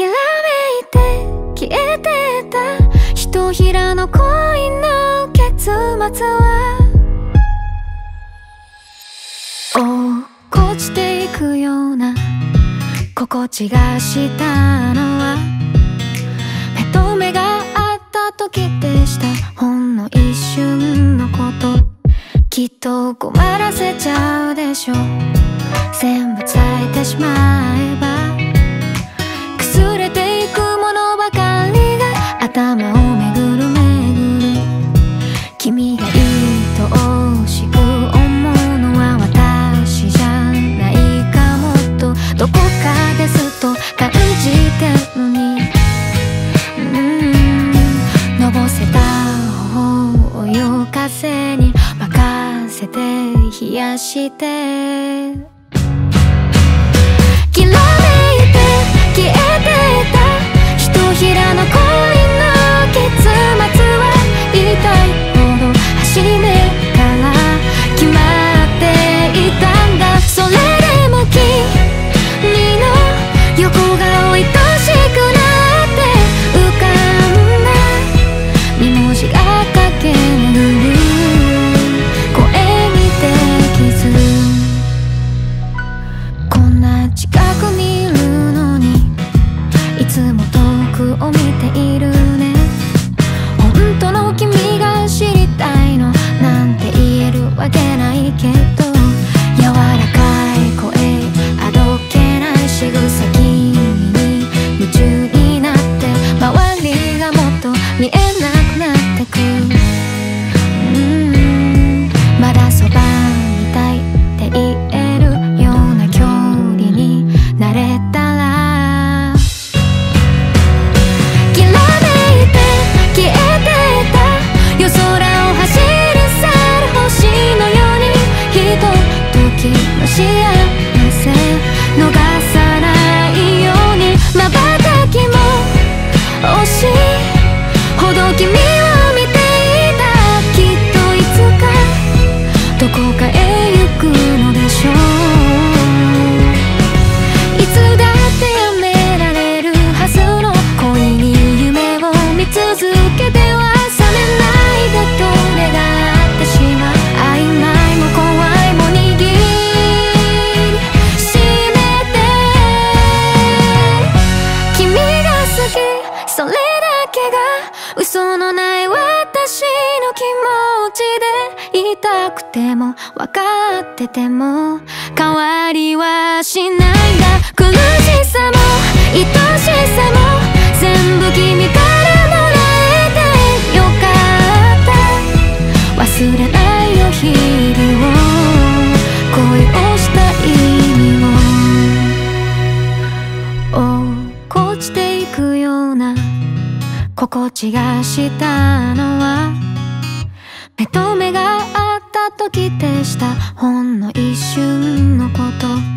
きらめいて消えてた。ひとひらの恋の結末は。落っこちていくような心地がしたのは。目と目が合った時でした。ほんの一瞬のこと。きっと困らせちゃうでしょ全部伝えてしまえば。せて冷やして。きらめいて消えてた。ひとひらの恋の結末は痛いほど走り抜わけないけど幸せそれだけが嘘のない私の気持ちでいたくても分かってても変わりはしないんだ苦しさも愛しさも全部君からもらえてよかった。忘れないよ日々を恋を心地がしたのは目と目があった時でした。ほんの一瞬のこと。